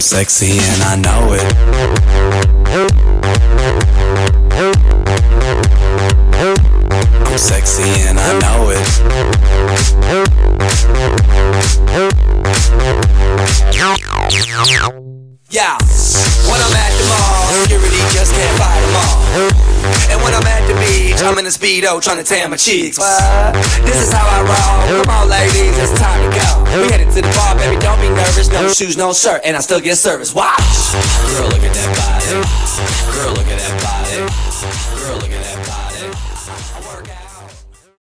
I'm sexy and I know it. I'm sexy and I know it. Yeah, when I'm at the mall, security just can't fight them all. And when I'm at the beach, I'm in a speedo trying to tan my cheeks. What? This is how I roll to the bar, baby, don't be nervous. No shoes, no shirt, and I still get service. Watch. Girl, look at that body. Girl, look at that body. Girl, look at that body.